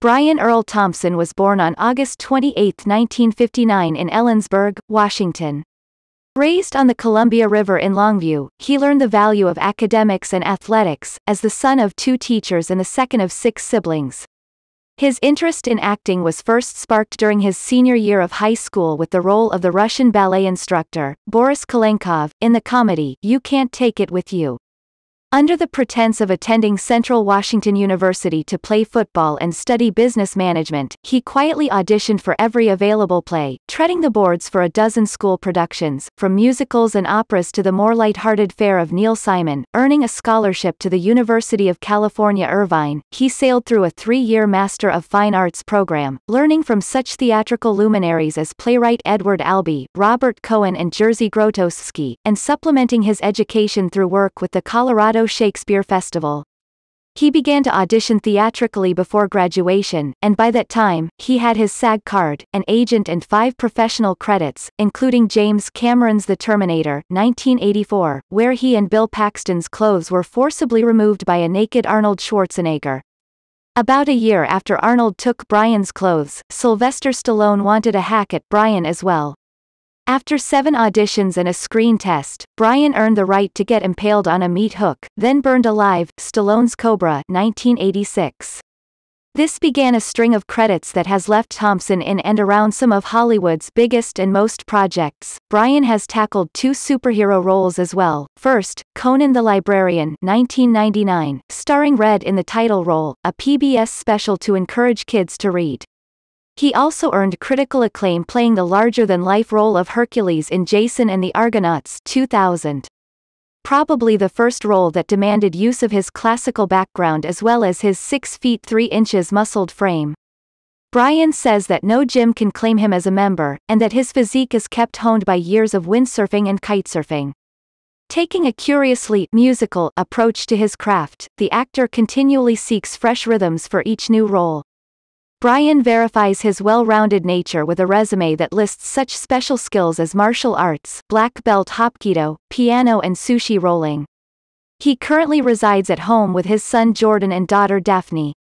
Brian Earl Thompson was born on August 28, 1959 in Ellensburg, Washington. Raised on the Columbia River in Longview, he learned the value of academics and athletics, as the son of two teachers and the second of six siblings. His interest in acting was first sparked during his senior year of high school with the role of the Russian ballet instructor, Boris Kolenkhov, in the comedy, You Can't Take It With You. Under the pretense of attending Central Washington University to play football and study business management, he quietly auditioned for every available play, treading the boards for a dozen school productions, from musicals and operas to the more light-hearted fare of Neil Simon, earning a scholarship to the University of California Irvine. He sailed through a three-year Master of Fine Arts program, learning from such theatrical luminaries as playwright Edward Albee, Robert Cohen and Jerzy Grotowski, and supplementing his education through work with the Colorado Colorado Shakespeare Festival. He began to audition theatrically before graduation, and by that time, he had his SAG card, an agent and five professional credits, including James Cameron's The Terminator, 1984, where he and Bill Paxton's clothes were forcibly removed by a naked Arnold Schwarzenegger. About a year after Arnold took Brian's clothes, Sylvester Stallone wanted a hack at Brian as well. After seven auditions and a screen test, Brian earned the right to get impaled on a meat hook, then burned alive, Stallone's Cobra 1986. This began a string of credits that has left Thompson in and around some of Hollywood's biggest and most projects. Brian has tackled two superhero roles as well. First, Conan the Librarian 1999, starring Red in the title role, a PBS special to encourage kids to read. He also earned critical acclaim playing the larger-than-life role of Hercules in Jason and the Argonauts 2000. Probably the first role that demanded use of his classical background as well as his 6 feet 3 inches muscled frame. Brian says that no gym can claim him as a member, and that his physique is kept honed by years of windsurfing and kitesurfing. Taking a curiously musical approach to his craft, the actor continually seeks fresh rhythms for each new role. Brian verifies his well-rounded nature with a resume that lists such special skills as martial arts, black belt hapkido, piano and sushi rolling. He currently resides at home with his son Jordan and daughter Daphne.